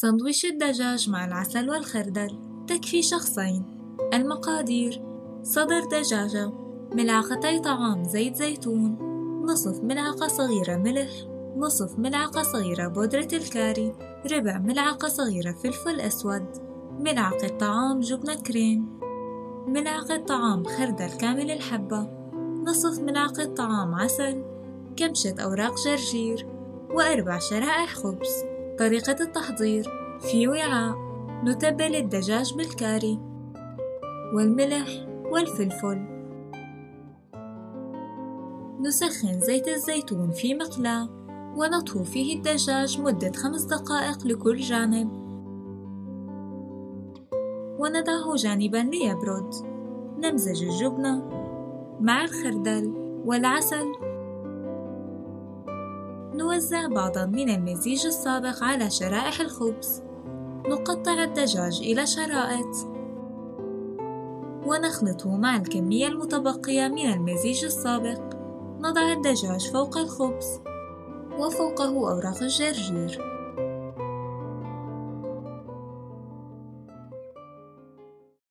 سندويش الدجاج مع العسل والخردل. تكفي شخصين. المقادير صدر دجاجة ملعقتي طعام زيت زيتون نصف ملعقة صغيرة ملح نصف ملعقة صغيرة بودرة الكاري ربع ملعقة صغيرة فلفل أسود ملعقة طعام جبنة كريم ملعقة طعام خردل كامل الحبة نصف ملعقة طعام عسل كمشة أوراق جرجير وأربع شرائح خبز. طريقة التحضير. في وعاء. نتبل الدجاج بالكاري. والملح والفلفل. نسخن زيت الزيتون في مقلاة. ونطهو فيه الدجاج مدة خمس دقائق لكل جانب. ونضعه جانبا ليبرد. نمزج الجبنة مع الخردل والعسل نوزع بعضا من المزيج السابق على شرائح الخبز. نقطع الدجاج إلى شرائط. ونخلطه مع الكمية المتبقية من المزيج السابق. نضع الدجاج فوق الخبز. وفوقه أوراق الجرجير.